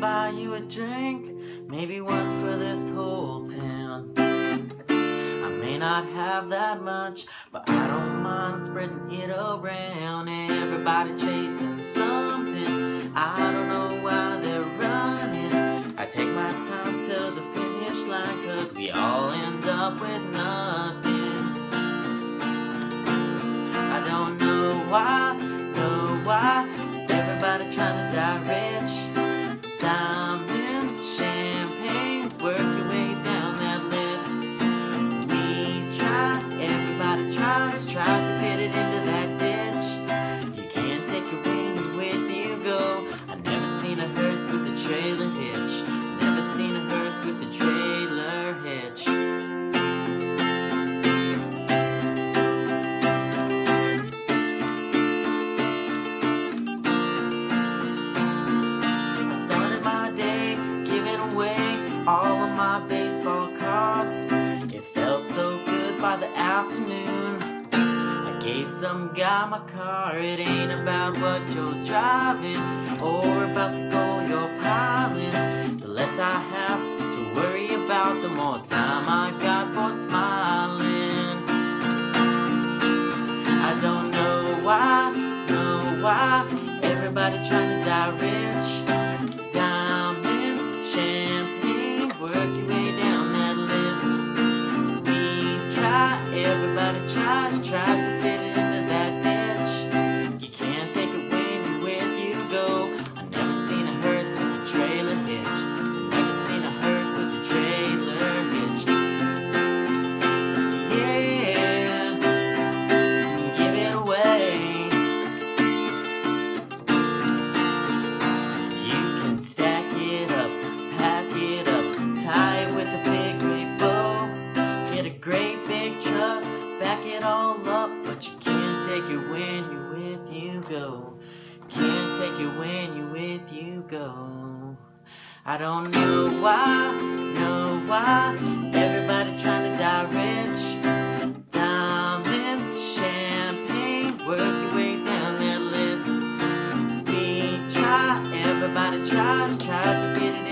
buy you a drink, maybe one for this whole town. I may not have that much, but I don't mind spreading it around. Everybody chasing something, I don't know why they're running. I take my time till the finish line, cause we all end up with nothing. Tries, to fit it into that ditch. You can't take it when you with you go. I've never seen a hearse with a trailer hitch. Never seen a hearse with a trailer hitch. I started my day giving away all of my baseball cards. It felt so good by the afternoon. Gave some guy my car. It ain't about what you're driving or about the goal you're piling. The less I have to worry about, the more time I got for smiling. I don't know why, know why everybody trying to die rich. It when you with you go. Can't take it when you with you go. I don't know why, know why everybody trying to die rich. Diamonds, champagne, work your way down that list. We try, everybody tries, tries to fit it